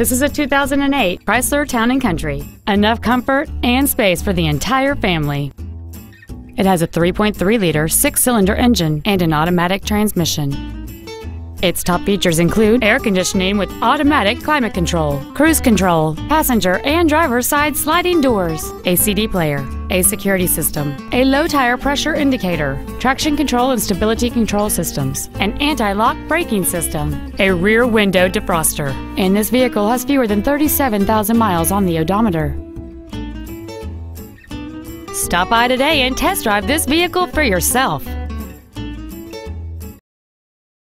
This is a 2008 Chrysler Town & Country. Enough comfort and space for the entire family. It has a 3.3-liter six-cylinder engine and an automatic transmission. Its top features include air conditioning with automatic climate control, cruise control, passenger and driver side sliding doors, a CD player, a security system, a low tire pressure indicator, traction control and stability control systems, an anti-lock braking system, a rear window defroster, and this vehicle has fewer than 37,000 miles on the odometer. Stop by today and test drive this vehicle for yourself.